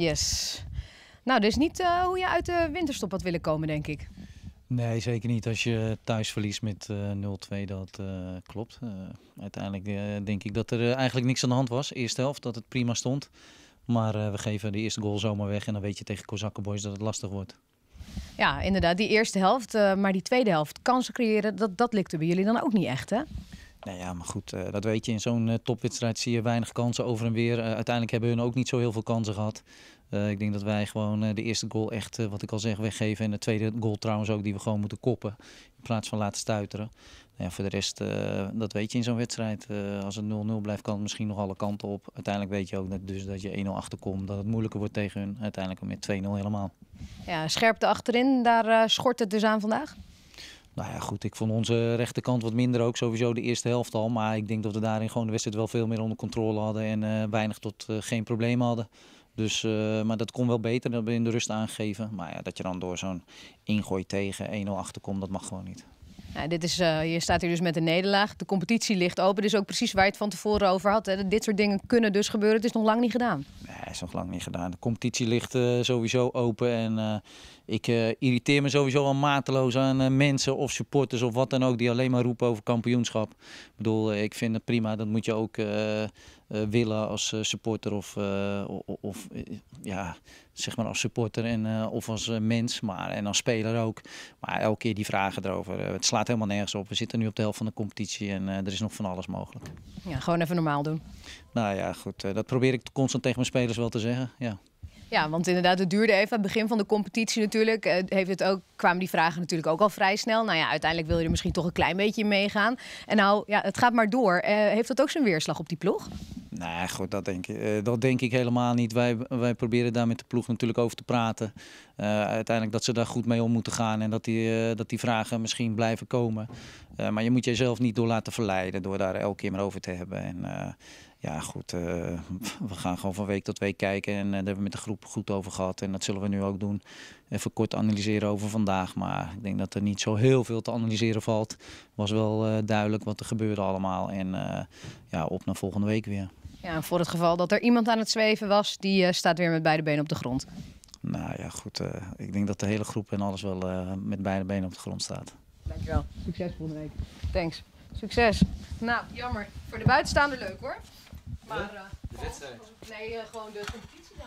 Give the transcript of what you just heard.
Yes. Nou, dus niet uh, hoe je uit de winterstop had willen komen, denk ik. Nee, zeker niet. Als je thuis verliest met uh, 0-2, dat uh, klopt. uiteindelijk denk ik dat er eigenlijk niks aan de hand was. Eerste helft, dat het prima stond. Maar we geven de eerste goal zomaar weg en dan weet je tegen Kozakkenboys dat het lastig wordt. Ja, inderdaad. Die eerste helft, maar die tweede helft, kansen creëren, dat, dat lukte bij jullie dan ook niet echt, hè? Nou ja, maar goed, uh, dat weet je. In zo'n uh, topwedstrijd zie je weinig kansen over en weer. Uh, uiteindelijk hebben hun ook niet zo heel veel kansen gehad. ik denk dat wij gewoon de eerste goal echt, wat ik al zeg, weggeven. En de tweede goal trouwens ook, die we gewoon moeten koppen. In plaats van laten stuiteren. Nou ja, voor de rest, dat weet je in zo'n wedstrijd. als het 0-0 blijft, kan het misschien nog alle kanten op. Uiteindelijk weet je ook dat, dus dat je 1-0 achterkomt. Dat het moeilijker wordt tegen hun. Uiteindelijk met 2-0 helemaal. Ja, scherpte achterin, daar schort het dus aan vandaag? Nou ja, goed. Ik vond onze rechterkant wat minder ook. Sowieso de eerste helft al. Maar ik denk dat we daarin gewoon de wedstrijd wel veel meer onder controle hadden. En uh, weinig tot uh, geen probleem hadden. Dus, uh, maar dat kon wel beter. Dat we in de rust aangegeven. Maar ja, dat je dan door zo'n ingooi tegen 1-0 achterkomt, dat mag gewoon niet. Dit is, je staat hier dus met een nederlaag. De competitie ligt open. Dit is ook precies waar je het van tevoren over had. Hè. Dit soort dingen kunnen dus gebeuren. Het is nog lang niet gedaan. Het is nog lang niet gedaan. De competitie ligt uh, sowieso open. En uh, ik irriteer me sowieso al mateloos aan mensen of supporters of wat dan ook... die alleen maar roepen over kampioenschap. Ik bedoel, ik vind het prima. Dat moet je ook willen als uh, supporter of, uh, of ja, zeg maar als supporter en, of als mens, maar en als speler ook. Maar elke keer die vragen erover. het slaat helemaal nergens op. We zitten nu op de helft van de competitie en er is nog van alles mogelijk. Ja, gewoon even normaal doen. Nou ja, goed. dat probeer ik constant tegen mijn spelers wel te zeggen. Ja. Ja, want inderdaad, het duurde even. Het begin van de competitie natuurlijk heeft het ook, kwamen die vragen natuurlijk ook al vrij snel. Nou ja, uiteindelijk wil je er misschien toch een klein beetje in meegaan. En nou, ja, het gaat maar door. Uh, heeft dat ook zijn weerslag op die ploeg? Nee, goed, dat denk, ik, uh, dat denk ik helemaal niet. Wij, wij proberen daar met de ploeg natuurlijk over te praten. uiteindelijk dat ze daar goed mee om moeten gaan en dat die, dat die vragen misschien blijven komen. maar je moet jezelf niet door laten verleiden door daar elke keer maar over te hebben. En, ja, goed, we gaan gewoon van week tot week kijken. En daar hebben we met de groep goed over gehad. En dat zullen we nu ook doen. Even kort analyseren over vandaag. Maar ik denk dat er niet zo heel veel te analyseren valt. Was wel duidelijk wat er gebeurde allemaal. En ja, op naar volgende week weer. Ja, voor het geval dat er iemand aan het zweven was, die staat weer met beide benen op de grond. Nou ja, goed. ik denk dat de hele groep en alles wel met beide benen op de grond staat. Dankjewel. Succes volgende week. Thanks. Succes. Nou, jammer. Voor de buitenstaander leuk hoor. Maar, uh, de wedstrijd? Nee, uh, gewoon de competitie dan.